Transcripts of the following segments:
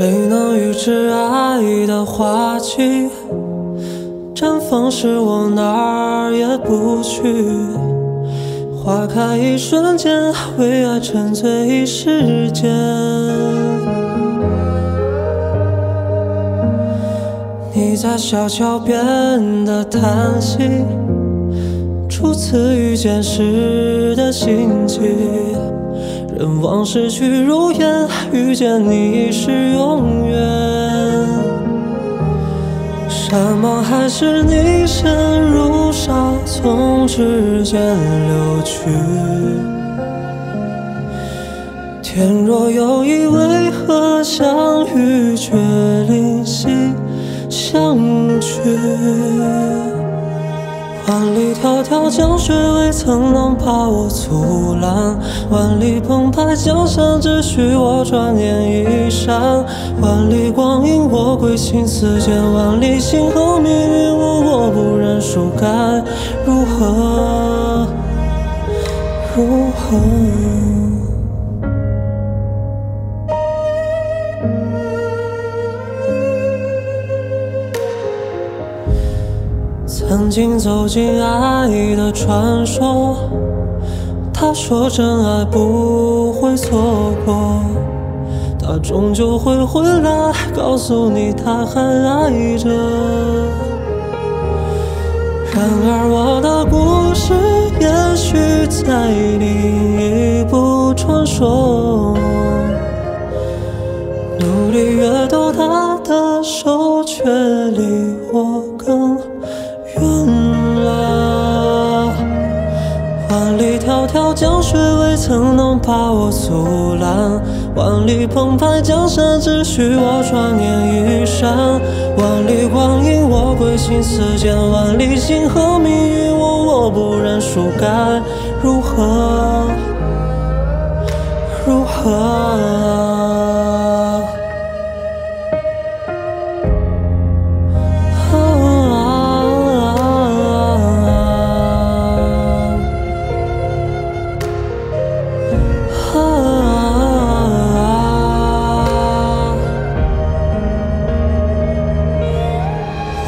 谁能预知爱的花期，绽放时我哪儿也不去。花开一瞬间，为爱沉醉一时间。你在小桥边的叹息，初次遇见时的心悸。人往事去如烟，遇见你是永山盟海誓，你身如沙，从指尖流去。天若有疑问，万里迢迢江水未曾能把我阻拦，万里澎湃江山只许我转念一闪。万里光阴我归心似箭，万里星河命运无我不认输，该如何？如何？曾经走进爱的传说，他说真爱不会错过，他终究会回来告诉你他还爱着。然而我的故事也许在另一部传说，努力越多，他的手却离怎能把我阻拦，万里澎湃江山只需我转念一闪，万里光阴我归心似箭，万里星河命运我我不认输，该如何？如何？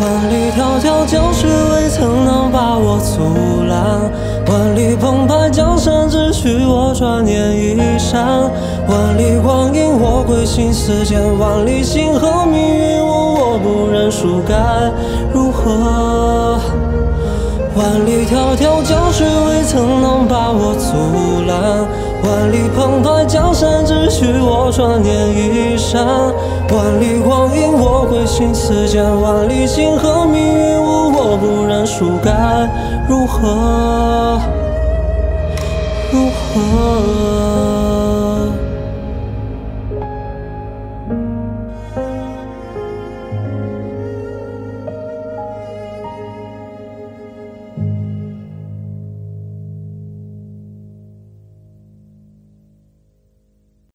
万里迢迢江水未曾能把我阻拦，万里澎湃江山只许我转念一闪，万里光阴我归心似箭，万里星河命运我我不认输，该如何？万里迢迢江水未曾能把我阻拦，万里澎湃江山只许我转念一闪，万里归心似箭，万里星河命运无我不认输，该如何？如何？